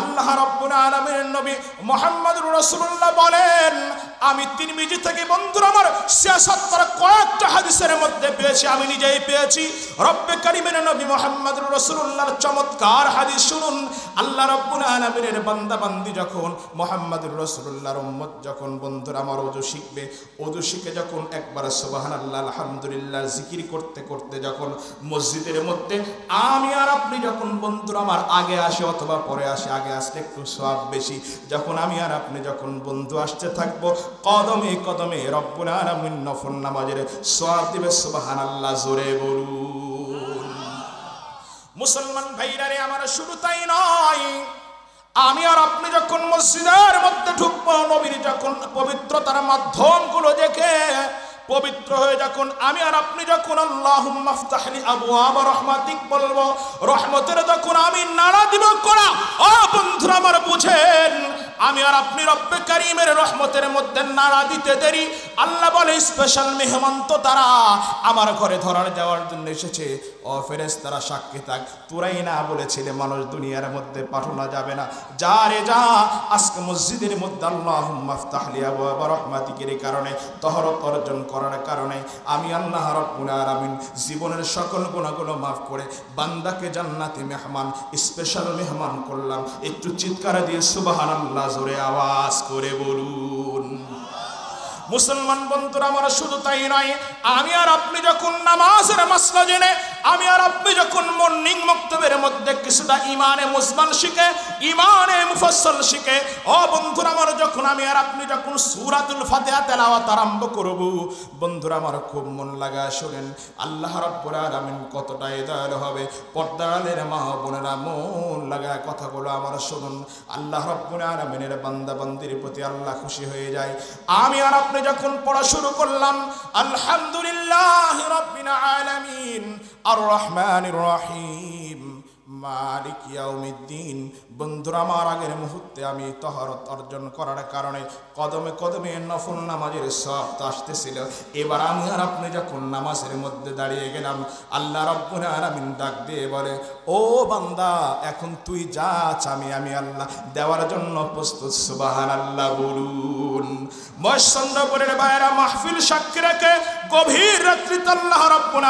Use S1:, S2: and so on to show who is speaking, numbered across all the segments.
S1: আল্লাহ রব্বুল আলামিনের নবী মুহাম্মদুর রাসূলুল্লাহ বলেন, আমি তিরমিজি থেকে বন্ধুরা আমার সিয়াসত কয়েকটা হাদিসের মধ্যে পেয়েছি, আমি নিজেই পেয়েছি। রব্বে কারিমের নবী মুহাম্মদুর রাসূলুল্লাহর চমৎকার হাদিস শুনুন। আল্লাহ রব্বুল আলামিনের বান্দা বান্দি যখন মুহাম্মদুর রাসূলুল্লাহর উম্মত যখন বন্ধুরা আমার ওযু শিখবে ওযু শিখে যখন একবার সুবহানাল্লাহ, আলহামদুলিল্লাহ জিকির করতে করতে যখন মসজিদের মধ্যে আমি আর আপনি যখন বন্ধুরা আমার আগে আসে অথবা পরে আসে আগে আসলে একটু সব বেশি। যখন আমি আর আপনি যখন বন্ধু আসতে থাকব, কদমে কদমে রব্বুল আলামিন নফল নামাজের সওয়াব দিবে, সুবহানাল্লাহ, জোরে বলুন। মুসলমান ভাইরা রে, আমার শুধু তাই নয়, আমি আর আপনি যখন মসজিদের মধ্যে ঢুকবো, নবীর যখন পবিত্রতার মাধ্যমগুলো দেখে পবিত্র হয়ে যখন আমি আর আপনি যখন আল্লাহ আবু আবার রহমাতিক বলব, রহমতের যখন আমি নাড়া দিব করা। ও বন্ধুরা আমার বুঝেন, আমি আর আপনি রব্বে কারিমের রহমতের মধ্যে নাড়া দিতে দেরি। আল্লাহ বলে, স্পেশাল মেহমান তো তারা আমার ঘরে ধরার যাওয়ার জন্য এসেছে। ও ফেরেস তারা সাক্ষী থাক। তোরাই না বলেছিলে মানুষ দুনিয়ার মধ্যে পাঠানো যাবে না। যা রে যা, আজকে মসজিদের মধ্যে আল্লাহ মাফতাহলি রহমাতিকের কারণে, তহরত অর্জন করার কারণে, আমি আল্লাহ রব্বুল আলামিন জীবনের সকল গুণাগুলো মাফ করে বান্দাকে জান্নাতি মেহমান স্পেশাল মেহমান করলাম। একটু চিৎকার দিয়ে সুবহানাল্লাহ জোরে আওয়াজ করে বলুন। মুসলমান বন্ধুরা, আমার শুধু তাই নয়, আমি আর আপনি যখন নামাজের মাসলা জেনে আমি আর আপনি যখন মর্নিং মক্তবের মধ্যে কিছুটা ইমানে মুসমান শিখে ইমানে মুফসল শিখে, ও বন্ধুরা আমার, যখন আমি আর আপনি যখন সুরাতুল ফাতিহা তেলাওয়াত আরম্ভ করব, বন্ধুরা আমার খুব মন লাগা, শুনেন, আল্লাহ রাব্বুল আলামিন কতটা দয়ালু হবে। পর্দারের মা বোনেরা মন লাগা কথাগুলো আমার শুনুন। আল্লাহ রাব্বুল আলামিনের বান্দা বান্দির প্রতি আল্লাহ খুশি হয়ে যায়। আমি আর আপনি যখন পড়া শুরু করলাম, আলহামদুলিল্লাহ রাব্বিল আলামিন আর রহমানির রহিম মালিক ইয়াউমিদ্দিন বন্ধুরা, আমার আগের মুহূর্তে আমি তহরত অর্জন করার কারণে কদমে কদমে নফল নামাজের সব আসতেছিল। এবার আমি আর আপনি যখন নামাজের মধ্যে দাঁড়িয়ে গেলাম, আল্লাহ রব্বুল ডাক দিয়ে বলে, ও বান্দা, এখন তুই যা চামি আমি আল্লাহ দেওয়ার জন্য প্রস্তুত, সুবহানাল্লাহ বলুন। মহেশচন্দ্রপুরের বাইরা মাহফিল সাক্ষী রেখে, গভীর রাত্রিতে আল্লাহ রব্বুল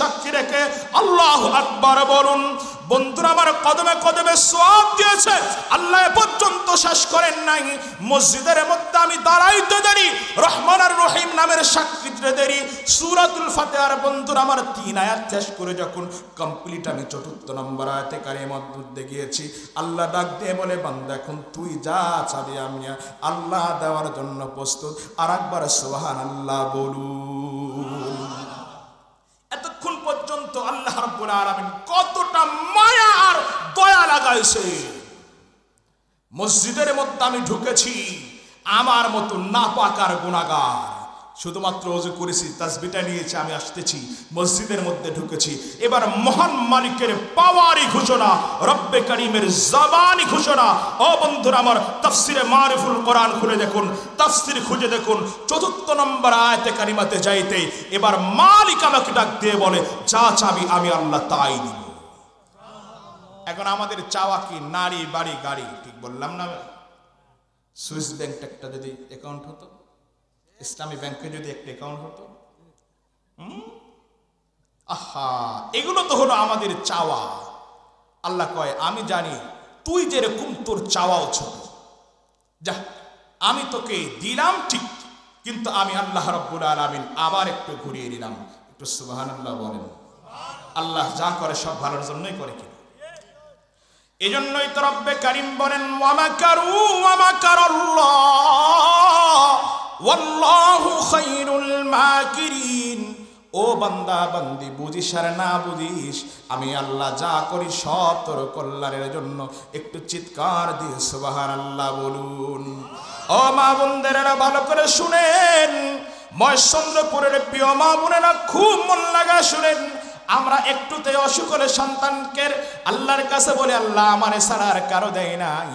S1: সাক্ষী রেখে আল্লাহ আকবার বলুন। বন্ধুরা, আমার কদমে কদমে সব দিয়েছে। আল্লাহ পর্যন্ত শেষ করেন নাই। মসজিদের মধ্যে আমি দাঁড়াইতে দেরি। রহমান আর রহিম নামের সাক্ষীতে দেরি। সুরাতুল ফাতেহার বন্ধুরা আমার তিন আয়াত শেষ করে যখন কমপ্লিট আমি চতুর্থ নম্বর আয়াতে কারিমার মধ্যে গিয়েছি, আল্লাহ ডাক দিয়ে বলে, বান্দা, এখন তুই যা চাবি আমি আল্লাহ দেওয়ার জন্য প্রস্তুত। আর একবার সোহান আল্লাহ বলুন এতক্ষণ পর্যন্ত আল্লাহ রাব্বুল আলামিন কতটা মায়া আর দয়া লাগাইছে। মসজিদের মধ্যে আমি ঢুকেছি, আমার মতো নাপাকার গুণাগার। শুধুমাত্র অজু করেছি তাসবিটা নিয়েছি, আমি আসতেছি, মসজিদের মধ্যে ঢুকেছি। এবার মহান মালিকের পাওয়ারি ঘোষণা, রব্বে করিমের জবানি ঘোষণা। ও বন্ধুরা আমার, তাফসিরে মারিফুল কোরআন খুলে দেখুন, তাফসির খুঁজে দেখুন, চতুর্থ নম্বর আয়তে কারিমাতে যাইতে, এবার মালিক আমাকে ডাক দিয়ে বলে, যা চাবি আমি আল্লাহ তাই দিব এখন আমাদের চাওয়া কি? নারী, বাড়ি, গাড়ি, ঠিক বললাম না? সুইস ব্যাংক একটা যদি অ্যাকাউন্ট হতো, ইসলামী ব্যাংকে যদি একটা অ্যাকাউন্ট হতো আহা, এগুলো তো হলো আমাদের চাওয়া। আল্লাহ কয়, আমি জানি তুই যেরকম তোর চাওয়াও ছোট। যা, আমি তোকে দিলাম ঠিক, কিন্তু আমি আল্লাহ রব্বুল আলামিন আবার একটু ঘুরিয়ে দিলাম একটু সুবহানাল্লাহ বলেন। আল্লাহ যা করে সব ভালোর জন্যই করে কিনা। এজন্যই তো রব্বে কারিম বলেন ও বান্দা, বান্দি, বুঝিস আর না বুঝিস, আমি আল্লাহ যা করি সব তোর কল্যাণের জন্য। একটু চিৎকার দিয়ে সুবহানাল্লাহ বলুন। ও মা বোনদেরা ভালো করে শুনেন। মহেশচন্দ্রপুরের প্রিয় মা বোনেরা খুব মন লাগা শুনেন। আমরা একটুতে অসুখ হলে সন্তানকে আল্লাহর কাছে বলে, আল্লাহ আমার ছাড়া আর কারও দেয় নাই।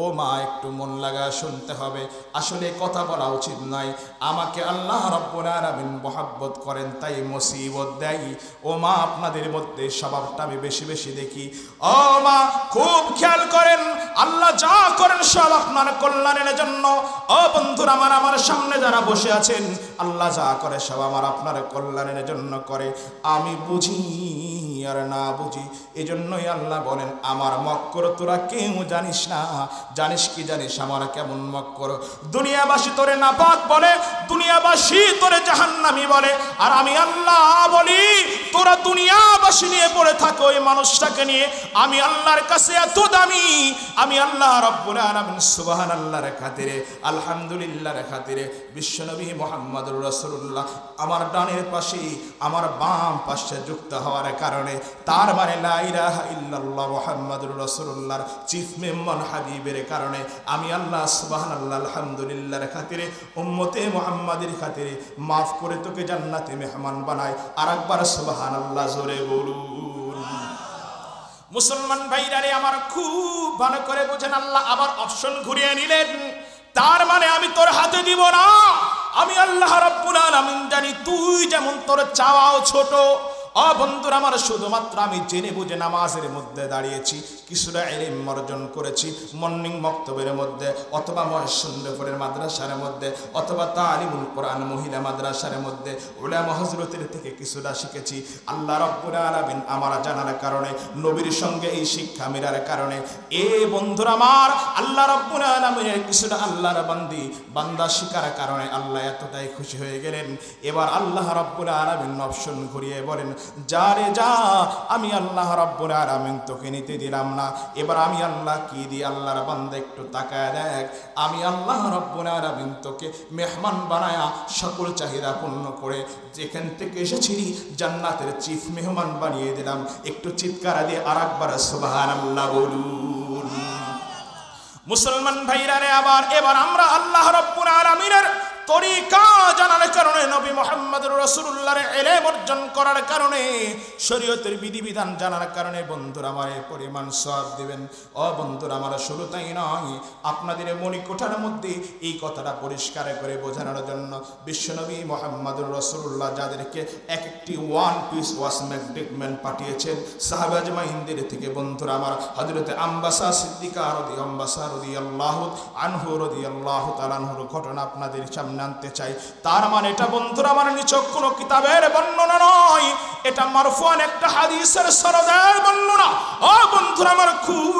S1: ও মা, একটু মন লাগা শুনতে হবে। আসলে কথা বলা উচিত নয়। আমাকে আল্লাহ রব্বুল আলামিন মহাব্বত করেন, তাই মুসিবত দেয়। ও মা, আপনাদের মধ্যে স্বভাবটা আমি বেশি বেশি দেখি। ও মা, খুব খেয়াল করেন সব আপনার কল্যাণের জন্য। ও বন্ধুরা আমার আমার সামনে যারা বসে আছেন, আল্লাহ যা করে সব আমার আপনার কল্যাণের জন্য করে। আমি বুঝি আর না বুঝি। এজন্যই আল্লাহ বলেন, আমার মক্কর তোরা কেউ জানিস না। জানিস কি জানিস, আমার কেমন মক্কর? দুনিয়াবাসী তোরে নাপাক বলে, দুনিয়াবাসী তোরে জাহান্নামি বলে। আর আমি আল্লাহ বলি তোরা দুনিয়াবাসী নিয়ে পড়ে থাকো ওই মানুষটাকে নিয়ে। আমি আল্লাহর কাছে এত দামি। আমি আল্লাহ রব্বুল আলামিন সুবহান আল্লাহর খাতিরে, আলহামদুলিল্লাহর খাতিরে, বিশ্বনবী মোহাম্মদুর রাসূলুল্লাহ আমার ডানের পাশে, আমার বাম পাশে যুক্ত হওয়ার কারণে, তার মানে লা ইলাহা ইল্লাল্লাহ মুহাম্মাদুর রাসূলুল্লাহর চিফ মেম্বার হাবিবের কারণে, আমি আল্লাহ সুবহানাল্লাহ আলহামদুলিল্লাহর খাতিরে, উম্মতে মুহাম্মাদের খাতিরে মাফ করে তোকে জান্নাতে মেহমান বানায় সুবহানাল্লাহ, জোরে বলুন। মুসলমান ভাইরারে আমার খুব ভালো করে বুঝেন আল্লাহ আবার অপশন ঘুরিয়ে নিলেন। তার মানে আমি তোর হাতে দিব না। আমি আল্লাহ রাব্বুল আলামিন জানি তুই যেমন তোর চাওয়াও ছোট। অ বন্ধুরা, আমার শুধুমাত্র আমি জেনে বুঝে নামাজের মধ্যে দাঁড়িয়েছি। কিছুটা এলিম অর্জন করেছি। মর্নিং মক্তবের মধ্যে অথবা মহেশচন্দ্রপুরের মাদ্রাসার মধ্যে অথবা তালিমুল কোরআন মহিলা মাদ্রাসার মধ্যে ওলামা হজরতের থেকে কিছুটা শিখেছি। আল্লাহ রব্বুল আলামিন আমার জানার কারণে, নবীর সঙ্গে এই শিক্ষা মেরার কারণে, এ বন্ধুরা আমার আল্লাহ রব্বুল আলামিনের কিছুটা আল্লাহর বান্দি, বান্দা শিকার কারণে আল্লাহ এতটাই খুশি হয়ে গেলেন। এবার আল্লাহ রব্বুল আলামিন অপশন ঘুরিয়ে বলেন, যা রে যা, আমি আল্লাহ রব্বুল আলামিন তোকে নিতে দিলাম। না। এবার আমি আল্লাহ কি দিই? আল্লাহর বান্দা একটু তাকায় দেখ। আমি আল্লাহ রব্বুল আলামিন তোকে মেহমান বানায়া সকল চাহিদা পূর্ণ করে যেখান থেকে এসেছিলি জান্নাতের চিফ মেহমান বানিয়ে দিলাম। একটু চিৎকার দিয়ে আর একবার সুবহানাল্লাহ বলুন। মুসলমান ভাইরা রে আবার, এবার আমরা আল্লাহ রব্বুল আলামিনের তরিকা জানার কারণে নবী মোহাম্মদ অর্জন করার কারণে, শরীয়তের বিধিবিধান জানার কারণে বন্ধুরা আমার পরিমাণ সব বন্ধুরা আমার শুরু তাই নয়, আপনাদের মণিকোঠার মধ্যে এই কথাটা পরিষ্কার করে বোঝানোর জন্য বিশ্বনবী মোহাম্মদুর রসুল্লাহ যাদেরকে এক একটি ওয়ান পিস ওয়াসমেক ডেকমেন্ট পাঠিয়েছেন সাহাবাজ মাহিন্দির থেকে বন্ধুরা আমার হজরতে আম্বাসা সিদ্দিকা রদি আম্বাসা রদি আল্লাহ আনহু রদি আল্লাহ তালানহুর ঘটনা আপনাদের সামনে আনতে চাই। তার মানে এটা বন্ধুরা, আমার নিচক কোনো কিতাবের বর্ণনা নয়। এটা মারফুয়ান একটা হাদিসের সরদার বর্ণনা। ও বন্ধুরা, আমার খুব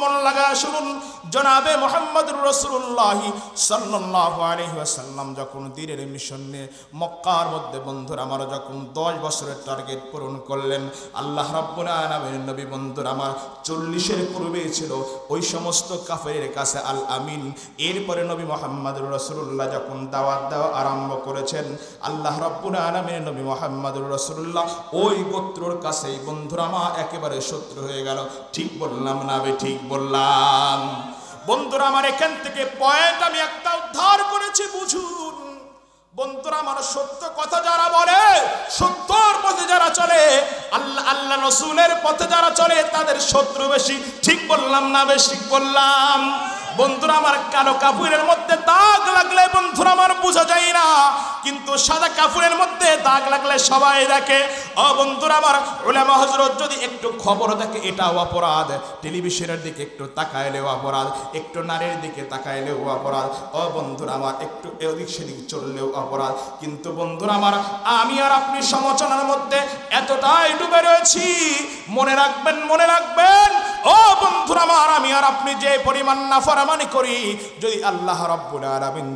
S1: মন লাগা শুনুন। জনাবে মোহাম্মদ রসুল্লাহ সাল্লাহ আলহিহাসাল্লাম যখন দিনের মিশন নিয়ে মক্কার মধ্যে, বন্ধুরা, আমার যখন দশ বছরের টার্গেট পূরণ করলেন, আল্লাহ রাব্বুল নবী বন্ধুর, আমার চল্লিশের পূর্বে ছিল ওই সমস্ত কাফের কাছে আল আমিন। এরপরে নবী মোহাম্মদ রসুল্লাহ যখন দাওয়াত দেওয়া আরম্ভ করেছেন আল্লাহ রাব্বুল আলামিন নবী মোহাম্মদ রসুল্লাহ ওই গোত্রর কাছেই বন্ধুরা মা একেবারে শত্রু হয়ে গেল। ঠিক বললাম না বে, ঠিক বললাম। বন্ধুরা আমার এখান থেকে পয়েন্ট আমি একটা উদ্ধার করেছি, বুঝুন। বন্ধুরা আমার সত্য কথা যারা বলে, সত্যর পথে যারা চলে, আল্লাহ আল্লাহ রসুলের পথে যারা চলে, তাদের শত্রু বেশি। ঠিক বললাম না বেশি বললাম। বন্ধুরা আমার কালো কাপুরের মধ্যে দাগ লাগলে বন্ধুরা আমার বোঝা যায় না। কিন্তু সাদা কাপুরের মধ্যে দাগ লাগলে সবাই দেখে। ও বন্ধুরা আমার ওলামা হজরত যদি একটু খবর দেখে, এটাও অপরাধ। টেলিভিশনের দিকে একটু তাকাইলেও অপরাধ, একটু নারীর দিকে তাকাইলেও অপরাধ। ও বন্ধুরা আমার একটু এদিক সেদিক চললেও অপরাধ। কিন্তু বন্ধুরা আমার, আমি আর আপনি সমালোচনার মধ্যে এতটাই ডুবে রয়েছি। মনে রাখবেন মনে রাখবেন বন্ধুরা আপনি যে পরিমাণ করি, যদি আল্লাহ রব্বুল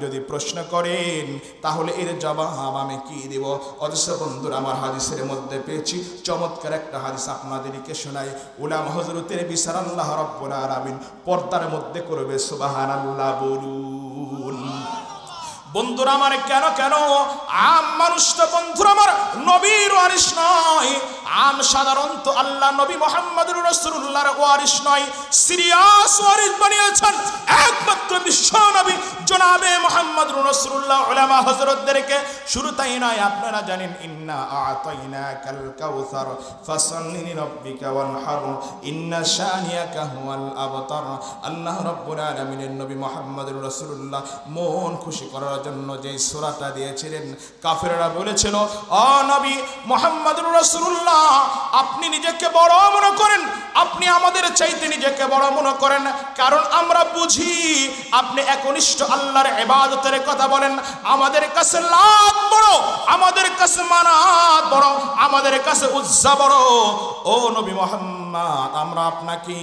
S1: যদি প্রশ্ন করেন, তাহলে এর জবাব আমি কি দেব? অথচ বন্ধুরা আমার হাদিসের মধ্যে পেয়েছি, চমৎকার একটা হাদিস আপনাদেরকে শোনাই। উলাম হজরতের বিচার আল্লাহ রব্বুল আলামিন পর্দার মধ্যে করবে, সুবহানাল্লাহ বলুন। বন্ধুরা আমার, কেন কেন? আম মানুষ তো বন্ধুরা আমার নবীর ওয়ারিস নয়। আম সাধারণত আল্লাহ নবী মোহাম্মদুর রসুল্লাহর ওয়ারিস নয়, সিরিয়াস ওয়ারিস বানিয়েছেন। একমাত্র বিশ্ব নবী জনাবে মোহাম্মদ রসুল্লাহ ওলামা হজরতদেরকে শুরু তাই নয়, আপনারা জানেন, ইন্না আতাইনা কাল কাউসার, ফাসাল্লি রাব্বিকা ওয়ানহার, ইন্না শানিয়াকা হুয়াল আবতার। আল্লাহ রাব্বুল আলামিনের নবী মুহাম্মদুর রাসূলুল্লাহ মন খুশি করার জন্য যে সূরাটা দিয়েছিলেন, কাফেররা বলেছিল ও নবী মুহাম্মদুর রাসূলুল্লাহ আপনি নিজেকে বড় মনে করেন, আপনি আমাদের চাইতে নিজেকে বড় মনে করেন। কারণ আমরা বুঝি, আপনি একনিষ্ঠ আল্লাহর এবাদতের কথা বলেন, আমাদের কাছে লাভ বড়, আমাদের কাছে মানাত বড়, আমাদের কাছে উজ্জা বড়। ও নবী মোহাম্মদ, আমরা আপনাকে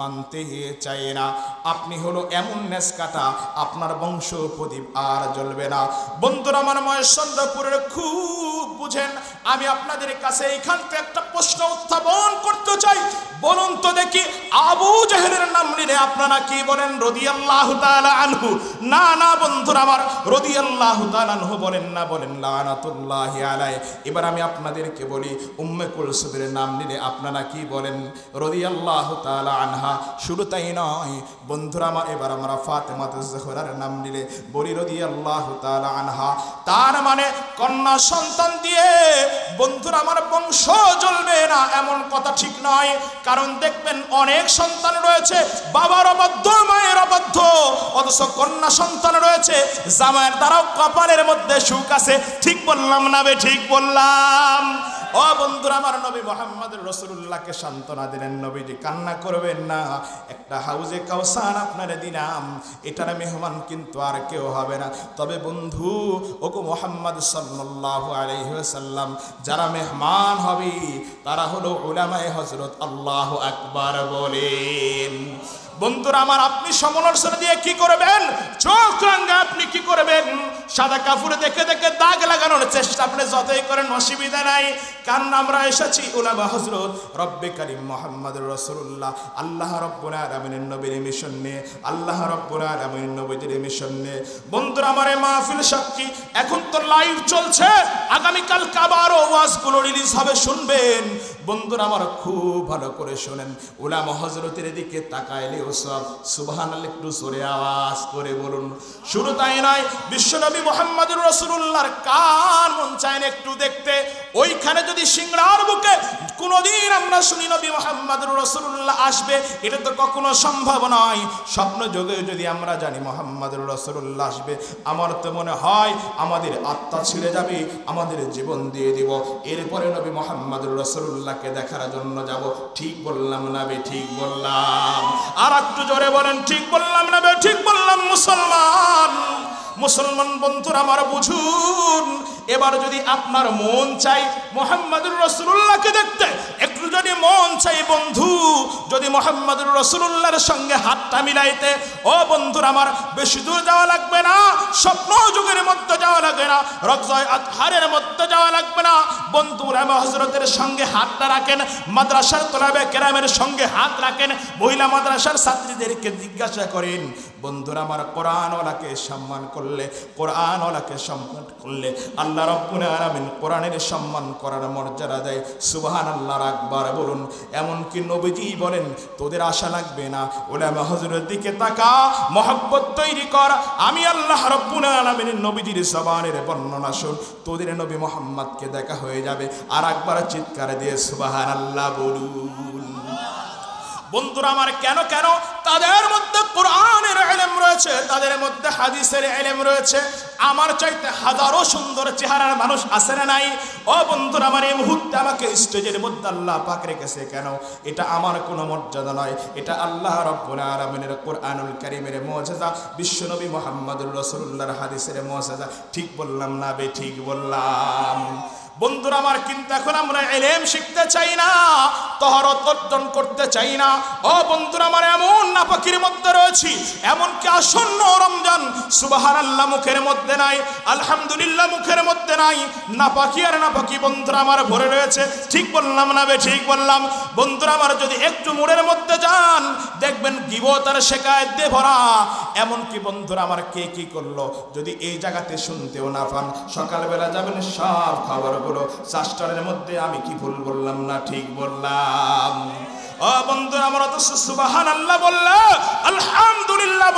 S1: মানতে চাই না। আপনি হলো এমন নেসকাটা আপনার বংশ প্রদীপ আর জ্বলবে না। বন্ধুরা, আমার মহেশচন্দ্রপুরের খুব বুঝেন, আমি আপনাদের কাছে এইখান থেকে একটা প্রশ্ন উত্থাপন করতে চাই। বলুন তো দেখি, আবু জাহেলের নাম নিলে আপনারা কি বলেন? রদি আল্লাহ আনহু। না না বন্ধুরা আমার রদি আল্লাহ আনহু বলেন না, বলেন লানাতুল্লাহ আলাই এবার আমি আপনাদেরকে বলি, উম্মে কুলসুমের নাম নিলে আপনারা কি বলেন? রদি আল্লাহ আনহা। শুরু তাই নয়, বন্ধুরা আমার, এবার আমরা ফাতেমা জোহরার নাম নিলে বলি রদি আল্লাহ তালা আনহা। তার মানে কন্যা সন্তান দিয়ে, বন্ধুর, আমার বংশ জ্বলবে না। এমন কথা ঠিক নয়। কারণ দেখবেন অনেক সন্তান রয়েছে, বাবার অবাধ্য, মায়ের অবাধ্য। অথচ কন্যা সন্তান রয়েছে জামায়ের দ্বারাও কপালের মধ্যে সুখ আছে। ঠিক বললাম না বে, ঠিক বললাম। ও বন্ধুরা, আমার নবী মোহাম্মদ রসুল্লাহকে সান্ত্বনা দিলেন, নবীজি কান্না করবেন না। একটা হাউজে কাউসান আপনার দিনাম এটার মেহমান কিন্তু আর কেউ হবে না। তবে বন্ধু ওকো মোহাম্মদ সাল্লাহ আলহিসাল্লাম যারা মেহমান হবে, তারা হলো ওলামায় হজরত আল্লাহ আকবার বলেন। বন্ধুরা, আমার আপনি সমালোচনা দিয়ে কি করবেন? চোখ রাঙ্গা আপনি কি করবেন? সাদা কাপড়ে দেখে দেখে দাগ লাগানোর চেষ্টা আপনি যতই করেন, অসুবিধা নাই। কারণ আমরা এসেছি উলামা হজরত রব্বে করিম মোহাম্মদ রসুল্লাহ আল্লাহ রব্বুল আলমিনের নবীর মিশন নিয়ে, আল্লাহ রব্বুল আলমিনের নবীদের মিশন নিয়ে। বন্ধুরা, আমার মাহফিল সাক্ষী এখন তো লাইভ চলছে। আগামীকাল কাবারও ওয়াজগুলো রিলিজ হবে, শুনবেন। বন্ধুরা, আমার খুব ভালো করে শোনেন। উলামা হজরতের দিকে তাকাইলে ওইখানে যদি সিংড়ার বুকে কোনোদিন আমরা শুনি নবী মোহাম্মদুর রসুল্লাহ আসবে, এটা তো কখনো সম্ভব নয়। স্বপ্ন যোগে যদি আমরা জানি মোহাম্মদুর রসুল্লাহ আসবে, আমার তো মনে হয় আমাদের আত্মা ছিঁড়ে যাবে, আমাদের জীবন দিয়ে দিব। এরপরে নবী মোহাম্মদুর রসুল্লাহকে দেখার জন্য যাব। ঠিক বললাম না বে, ঠিক বললাম। আর একটু জোরে বলেন, ঠিক বললাম না ঠিক বললাম মুসলমান। মুসলমান বন্ধুরা, আমার বুঝুন, এবার যদি আপনার মন চাই, মোহাম্মদুর রসুল্লাহকে দেখতে বন্ধু, যদি মোহাম্মদুর রসুল্লাহর সঙ্গে হাতটা মিলাইতে, ও বন্ধুর আমার বেশি দূর যাওয়া লাগবে না, স্বপ্ন যুগের মধ্যে যাওয়া লাগবে না রকজয় আধারের মধ্যে যাওয়া লাগবে না। বন্ধুরা হজরতের সঙ্গে হাতটা রাখেন, মাদ্রাসার তোলাবে কেরামের সঙ্গে হাত রাখেন, মহিলা মাদ্রাসার ছাত্রীদেরকে জিজ্ঞাসা করেন বন্ধুরা, আমার কোরআনওয়ালাকে সম্মান করলে, কোরআনওয়ালাকে সম্মান করলে আল্লাহ রব্বুল আলামিন কোরআনের সম্মান করার মর্যাদা দেয়। সুবহান আল্লাহর আকবার বলুন, এমনকি নবীজি বলেন, তোদের আশা লাগবে না, ওলামা হজরের দিকে তাকা, মহব্বত তৈরি কর, আমি আল্লাহ রব্বুল আলামিনের নবীজির সবানের বর্ণনা শুন, তোদের নবী মোহাম্মদকে দেখা হয়ে যাবে। আর একবার চিৎকার দিয়ে সুবাহান আল্লাহ বলুন। বন্ধুরা আমার কেন কেন? তাদের মধ্যে কোরআনের এলেম রয়েছে, তাদের মধ্যে হাদিসের এলেম রয়েছে। আমার চাইতে হাজারো সুন্দর চেহারার মানুষ আছে না নাই? ও বন্ধুরা আমার এই মুহূর্তে আমাকে স্টেজের মধ্যে আল্লাহ পাক রেখেছে কেন? এটা আমার কোনো মর্যাদা নয়। এটা আল্লাহ রব্বুল আলামিনের কোরআনুল কারীমের মুজিজা বিশ্বনবী মুহাম্মদুর রাসূলুল্লাহর হাদিসের মুজিজা ঠিক বললাম না বে, ঠিক বললাম। বন্ধুরা, আমার কিন্তু এখন আমরা এলেম শিখতে চাই না, তহরত অর্জন করতে চাই না। ও বন্ধুরা, আমার এমন নাপাকির মধ্যে রয়েছি, এমনকি আসন্ন রমজান সুবাহান আল্লাহ মুখের মধ্যে নাই, আলহামদুলিল্লাহ মুখের মধ্যে নাই। নাপাকি আর নাপাকি বন্ধুরা, আমার ভরে রয়েছে। ঠিক বললাম না বে, ঠিক বললাম। বন্ধুরা, আমার যদি একটু মোড়ের মধ্যে যান, দেখবেন গিবতার শেখায় দে ভরা। এমনকি বন্ধুরা, আমার কে কি করল? যদি এই জায়গাতে শুনতেও না পান, সকালবেলা যাবেন, সব খাবারগুলো চাষটারের মধ্যে আমি কি ভুল বললাম না ঠিক বললাম? ও বন্ধু আমার সুবাহান আল্লাহ বললে, আলহামদুলিল্লাহ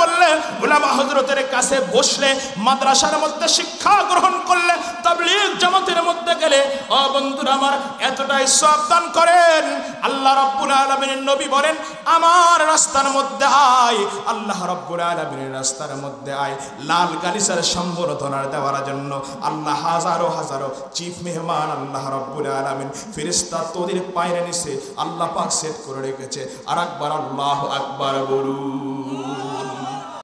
S1: কাছে বসলে, মাদ্রাসার মধ্যে শিক্ষা গ্রহণ করলে, তাবলিগ জামাতের গেলে ও বন্ধুরা আমার এতটাই সাবধান করেন। আল্লাহ রব্বুল আলমিনের নবী বলেন, আমার রাস্তার মধ্যে আয়। আল্লাহ রব্বুল আলমিনের রাস্তার মধ্যে আয়। লাল গালিসার সম্বর্ধনার দেওয়ার জন্য আল্লাহ হাজারো হাজারো চিফ মেহমান আল্লাহ রব্বুল আলমিন ফিরিস্তা তোদের পায়ের নিচে আল্লাহ পাক সেট করে রেখেছে। আর একবার আল্লাহ আকবার বলুন।